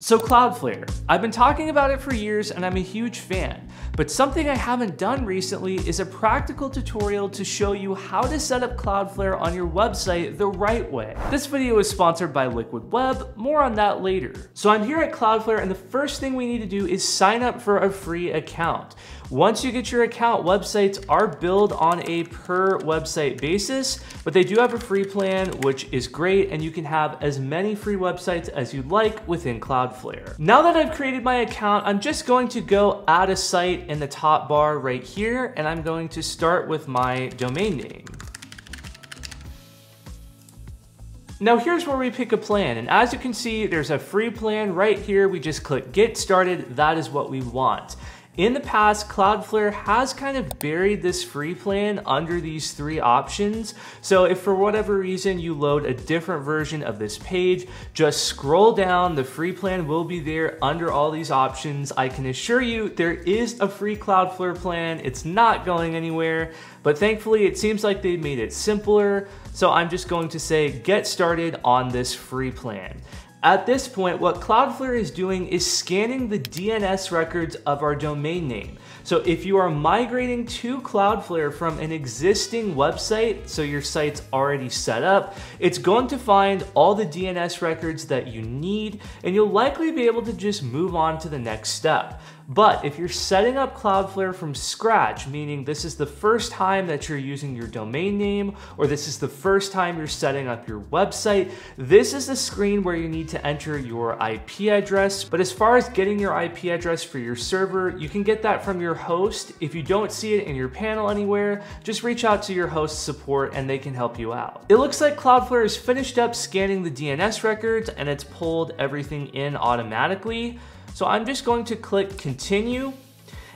So Cloudflare, I've been talking about it for years and I'm a huge fan, but something I haven't done recently is a practical tutorial to show you how to set up Cloudflare on your website the right way. This video is sponsored by Liquid Web, more on that later. So I'm here at Cloudflare and the first thing we need to do is sign up for a free account. Once you get your account, websites are billed on a per website basis, but they do have a free plan, which is great, and you can have as many free websites as you'd like within Cloudflare. Now that I've created my account, I'm just going to go add a site in the top bar right here, and I'm going to start with my domain name. Now here's where we pick a plan, and as you can see, there's a free plan right here. We just click get started, that is what we want. In the past, Cloudflare has kind of buried this free plan under these three options. So if for whatever reason you load a different version of this page, just scroll down, the free plan will be there under all these options. I can assure you there is a free Cloudflare plan. It's not going anywhere, but thankfully it seems like they made it simpler. So I'm just going to say get started on this free plan. At this point, what Cloudflare is doing is scanning the DNS records of our domain name. So if you are migrating to Cloudflare from an existing website, so your site's already set up, it's going to find all the DNS records that you need, and you'll likely be able to just move on to the next step. But if you're setting up Cloudflare from scratch, meaning this is the first time that you're using your domain name, or this is the first time you're setting up your website, this is the screen where you need to enter your IP address. But as far as getting your IP address for your server, you can get that from your host. If you don't see it in your panel anywhere, just reach out to your host support and they can help you out. It looks like Cloudflare is finished up scanning the DNS records and it's pulled everything in automatically. So I'm just going to click continue.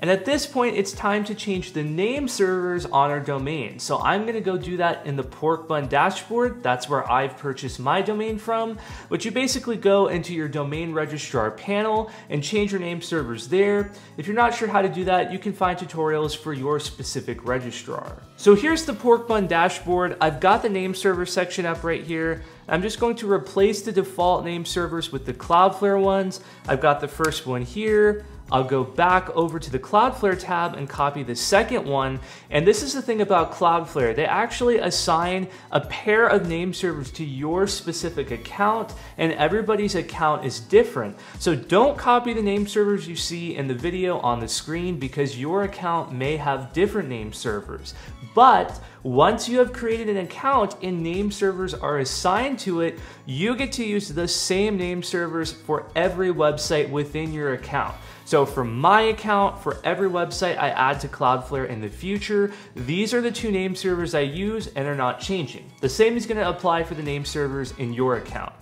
And at this point, it's time to change the name servers on our domain. So I'm gonna go do that in the Porkbun dashboard. That's where I've purchased my domain from. But you basically go into your domain registrar panel and change your name servers there. If you're not sure how to do that, you can find tutorials for your specific registrar. So here's the Porkbun dashboard. I've got the name server section up right here. I'm just going to replace the default name servers with the Cloudflare ones. I've got the first one here. I'll go back over to the Cloudflare tab and copy the second one. And this is the thing about Cloudflare. They actually assign a pair of name servers to your specific account and everybody's account is different. So don't copy the name servers you see in the video on the screen because your account may have different name servers. But once you have created an account and name servers are assigned to it, you get to use the same name servers for every website within your account. So for my account, for every website I add to Cloudflare in the future, these are the two name servers I use and are not changing. The same is gonna apply for the name servers in your account.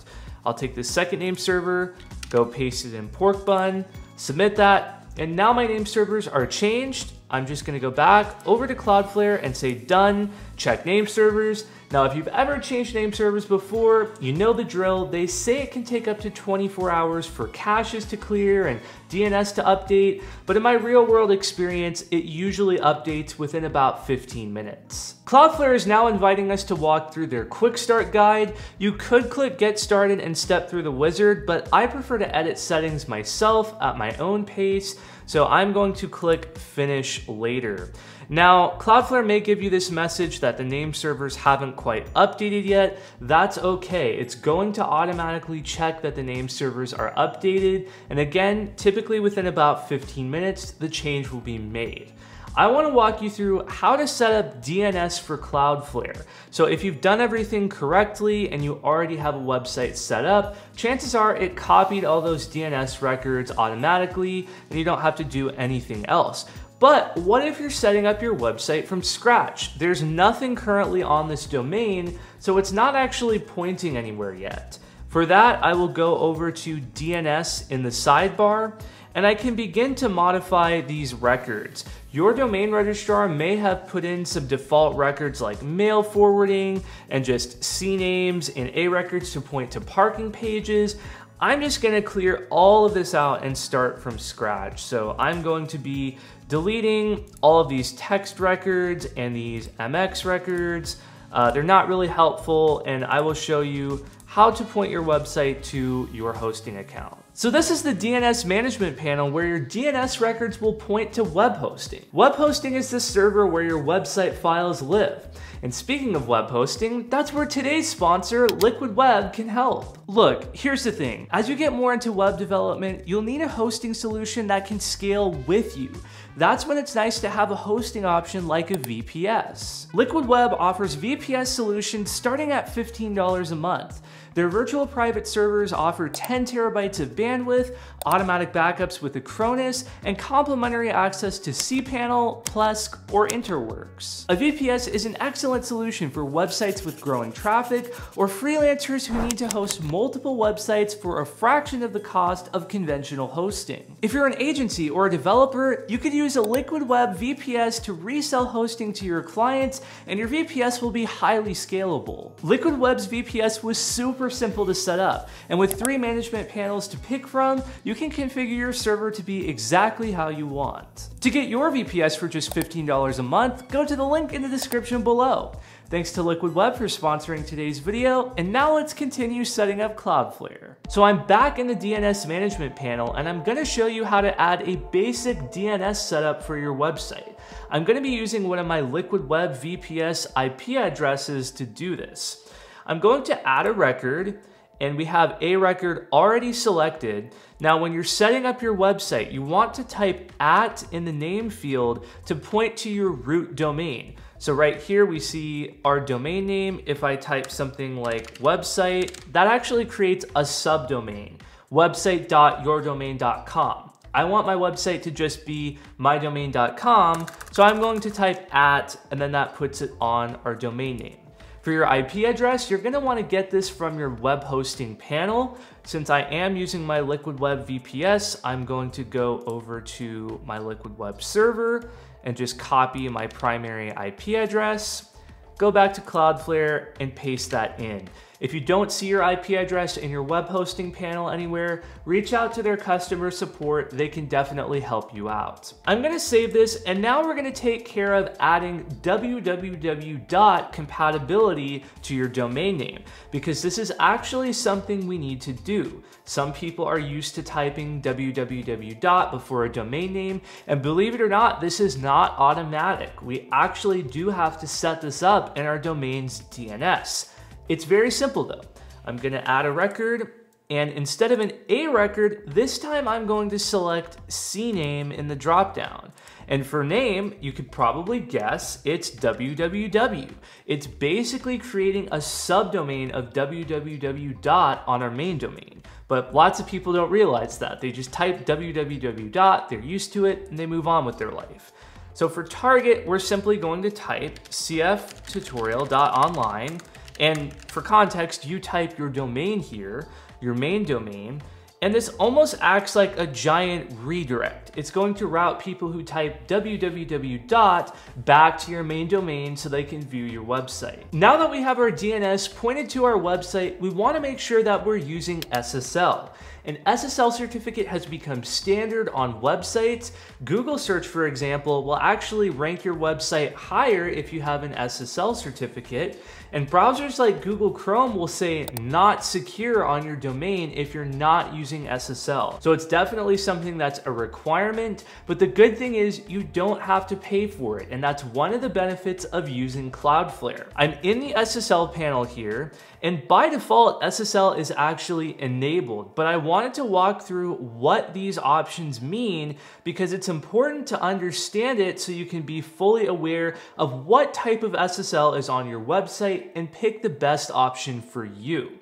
I'll take the second name server, go paste it in Porkbun, submit that, and now my name servers are changed I'm just gonna go back over to Cloudflare and say done, check name servers. Now, if you've ever changed name servers before, you know the drill. They say it can take up to 24 hours for caches to clear and DNS to update, but in my real world experience, it usually updates within about 15 minutes. Cloudflare is now inviting us to walk through their quick start guide. You could click get started and step through the wizard, but I prefer to edit settings myself at my own pace. So I'm going to click finish later. Now, Cloudflare may give you this message that the name servers haven't quite updated yet. That's okay. It's going to automatically check that the name servers are updated. And again, typically within about 15 minutes, the change will be made. I wanna walk you through how to set up DNS for Cloudflare. So if you've done everything correctly and you already have a website set up, chances are it copied all those DNS records automatically and you don't have to do anything else. But what if you're setting up your website from scratch? There's nothing currently on this domain, so it's not actually pointing anywhere yet. For that, I will go over to DNS in the sidebar and I can begin to modify these records. Your domain registrar may have put in some default records like mail forwarding and just CNAMEs and A records to point to parking pages. I'm just gonna clear all of this out and start from scratch. So I'm going to be deleting all of these text records and these MX records. Uh, they're not really helpful and I will show you how to point your website to your hosting account. So this is the DNS management panel where your DNS records will point to web hosting. Web hosting is the server where your website files live. And speaking of web hosting, that's where today's sponsor, Liquid Web, can help. Look, here's the thing. As you get more into web development, you'll need a hosting solution that can scale with you. That's when it's nice to have a hosting option like a VPS. Liquid Web offers VPS solutions starting at $15 a month. Their virtual private servers offer 10 terabytes of bandwidth, automatic backups with Acronis, and complimentary access to cPanel, Plesk, or InterWorx. A VPS is an excellent solution for websites with growing traffic or freelancers who need to host multiple websites for a fraction of the cost of conventional hosting. If you're an agency or a developer, you could use a Liquid Web VPS to resell hosting to your clients, and your VPS will be highly scalable. Liquid Web's VPS was super simple to set up. And with three management panels to pick from, you can configure your server to be exactly how you want. To get your VPS for just $15 a month, go to the link in the description below. Thanks to Liquid Web for sponsoring today's video, and now let's continue setting up Cloudflare. So I'm back in the DNS management panel, and I'm gonna show you how to add a basic DNS setup for your website. I'm gonna be using one of my Liquid Web VPS IP addresses to do this. I'm going to add a record and we have a record already selected. Now, when you're setting up your website, you want to type at in the name field to point to your root domain. So right here, we see our domain name. If I type something like website, that actually creates a subdomain, website.yourdomain.com. I want my website to just be mydomain.com, so I'm going to type at, and then that puts it on our domain name. For your IP address, you're gonna wanna get this from your web hosting panel. Since I am using my Liquid Web VPS, I'm going to go over to my Liquid Web server and just copy my primary IP address go back to Cloudflare and paste that in. If you don't see your IP address in your web hosting panel anywhere, reach out to their customer support. They can definitely help you out. I'm gonna save this and now we're gonna take care of adding www compatibility to your domain name because this is actually something we need to do. Some people are used to typing www before a domain name and believe it or not, this is not automatic. We actually do have to set this up in our domain's DNS. It's very simple though. I'm gonna add a record and instead of an A record, this time I'm going to select CNAME in the dropdown. And for name, you could probably guess it's www. It's basically creating a subdomain of www dot on our main domain. But lots of people don't realize that. They just type www dot, they're used to it, and they move on with their life. So for target, we're simply going to type cftutorial.online and for context, you type your domain here, your main domain, and this almost acts like a giant redirect. It's going to route people who type www dot back to your main domain so they can view your website. Now that we have our DNS pointed to our website, we wanna make sure that we're using SSL. An SSL certificate has become standard on websites. Google search, for example, will actually rank your website higher if you have an SSL certificate. And browsers like Google Chrome will say not secure on your domain if you're not using SSL. So it's definitely something that's a requirement, but the good thing is you don't have to pay for it. And that's one of the benefits of using Cloudflare. I'm in the SSL panel here, and by default, SSL is actually enabled, but I wanted to walk through what these options mean because it's important to understand it so you can be fully aware of what type of SSL is on your website and pick the best option for you.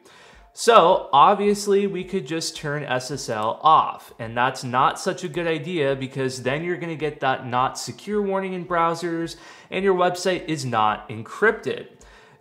So obviously we could just turn SSL off and that's not such a good idea because then you're gonna get that not secure warning in browsers and your website is not encrypted.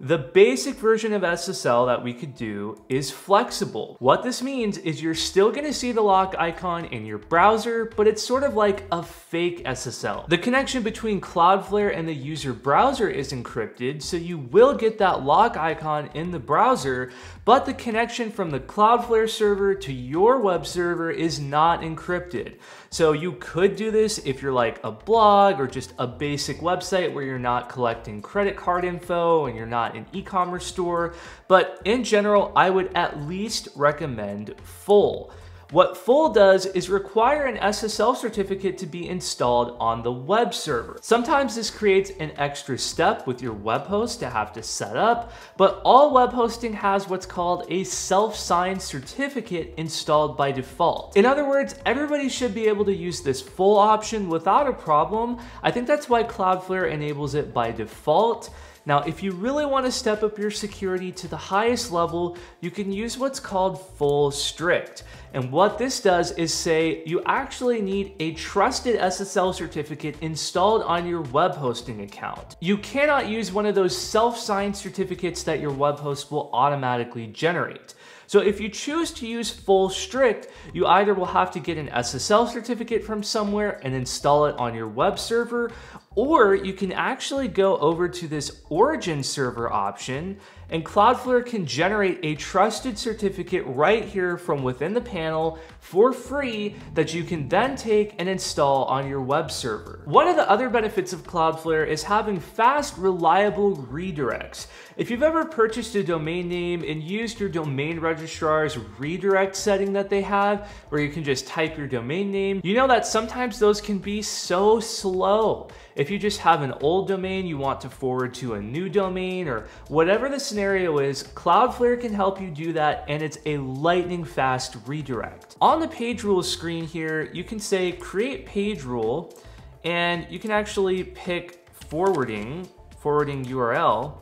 The basic version of SSL that we could do is flexible. What this means is you're still gonna see the lock icon in your browser, but it's sort of like a fake SSL. The connection between Cloudflare and the user browser is encrypted, so you will get that lock icon in the browser, but the connection from the Cloudflare server to your web server is not encrypted. So you could do this if you're like a blog or just a basic website where you're not collecting credit card info and you're not an e-commerce store, but in general, I would at least recommend full. What full does is require an SSL certificate to be installed on the web server. Sometimes this creates an extra step with your web host to have to set up, but all web hosting has what's called a self-signed certificate installed by default. In other words, everybody should be able to use this full option without a problem. I think that's why Cloudflare enables it by default. Now, if you really want to step up your security to the highest level, you can use what's called full strict. And what this does is say you actually need a trusted SSL certificate installed on your web hosting account. You cannot use one of those self-signed certificates that your web host will automatically generate. So if you choose to use full strict, you either will have to get an SSL certificate from somewhere and install it on your web server, or you can actually go over to this origin server option and Cloudflare can generate a trusted certificate right here from within the panel for free that you can then take and install on your web server. One of the other benefits of Cloudflare is having fast, reliable redirects. If you've ever purchased a domain name and used your domain registrar's redirect setting that they have, where you can just type your domain name, you know that sometimes those can be so slow. If you just have an old domain you want to forward to a new domain or whatever the scenario is, Cloudflare can help you do that and it's a lightning fast redirect. On the page rules screen here, you can say create page rule and you can actually pick forwarding, forwarding URL.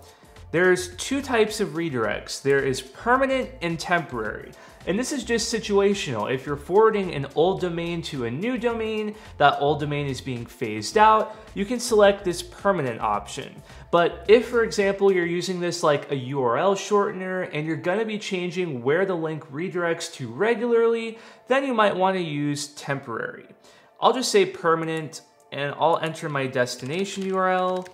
There's two types of redirects. There is permanent and temporary. And this is just situational. If you're forwarding an old domain to a new domain, that old domain is being phased out, you can select this permanent option. But if, for example, you're using this like a URL shortener and you're gonna be changing where the link redirects to regularly, then you might wanna use temporary. I'll just say permanent and I'll enter my destination URL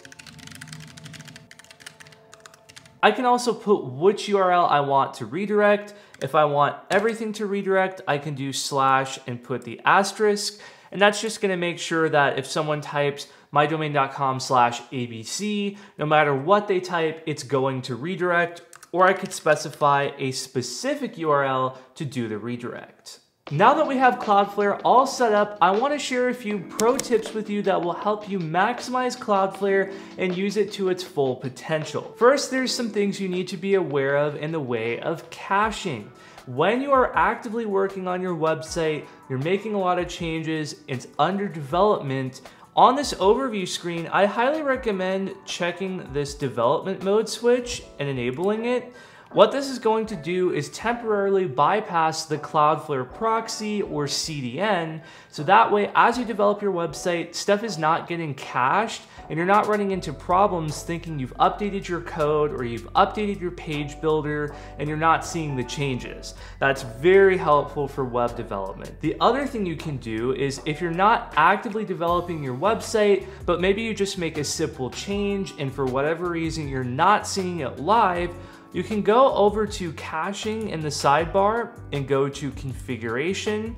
I can also put which URL I want to redirect. If I want everything to redirect, I can do slash and put the asterisk. And that's just gonna make sure that if someone types mydomain.com slash ABC, no matter what they type, it's going to redirect, or I could specify a specific URL to do the redirect. Now that we have Cloudflare all set up, I want to share a few pro tips with you that will help you maximize Cloudflare and use it to its full potential. First, there's some things you need to be aware of in the way of caching. When you are actively working on your website, you're making a lot of changes, it's under development, on this overview screen, I highly recommend checking this development mode switch and enabling it what this is going to do is temporarily bypass the Cloudflare proxy or CDN, so that way as you develop your website, stuff is not getting cached and you're not running into problems thinking you've updated your code or you've updated your page builder and you're not seeing the changes. That's very helpful for web development. The other thing you can do is if you're not actively developing your website, but maybe you just make a simple change and for whatever reason you're not seeing it live, you can go over to caching in the sidebar and go to configuration.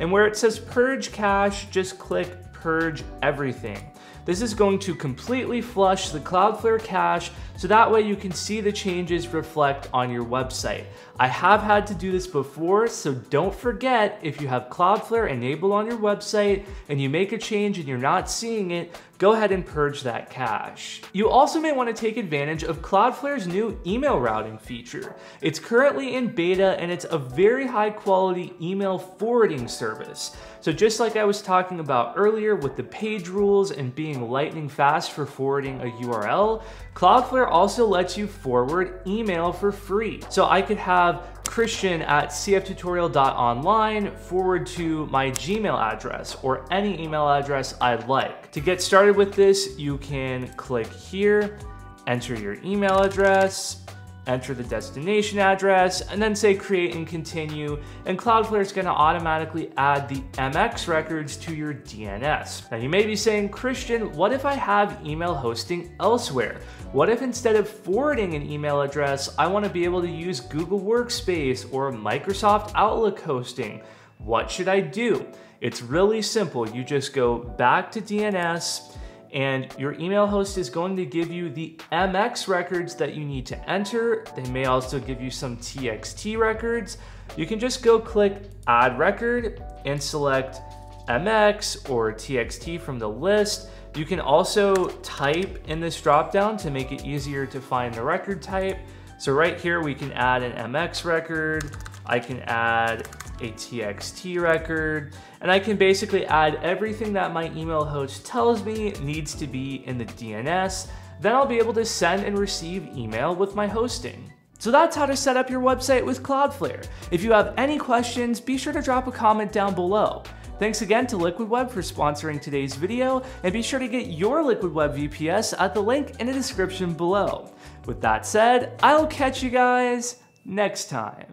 And where it says purge cache, just click purge everything. This is going to completely flush the Cloudflare cache so that way you can see the changes reflect on your website. I have had to do this before, so don't forget if you have Cloudflare enabled on your website and you make a change and you're not seeing it, go ahead and purge that cache. You also may want to take advantage of Cloudflare's new email routing feature. It's currently in beta and it's a very high quality email forwarding service. So just like I was talking about earlier with the page rules and being lightning fast for forwarding a URL, Cloudflare also lets you forward email for free. So I could have Christian at cftutorial.online forward to my Gmail address or any email address I'd like. To get started with this, you can click here, enter your email address, enter the destination address, and then say create and continue, and Cloudflare is gonna automatically add the MX records to your DNS. Now you may be saying, Christian, what if I have email hosting elsewhere? What if instead of forwarding an email address, I wanna be able to use Google Workspace or Microsoft Outlook hosting? What should I do? It's really simple. You just go back to DNS, and your email host is going to give you the MX records that you need to enter. They may also give you some TXT records. You can just go click add record and select MX or TXT from the list. You can also type in this dropdown to make it easier to find the record type. So right here, we can add an MX record. I can add a TXT record, and I can basically add everything that my email host tells me needs to be in the DNS. Then I'll be able to send and receive email with my hosting. So that's how to set up your website with Cloudflare. If you have any questions, be sure to drop a comment down below. Thanks again to Liquid Web for sponsoring today's video, and be sure to get your Liquid Web VPS at the link in the description below. With that said, I'll catch you guys next time.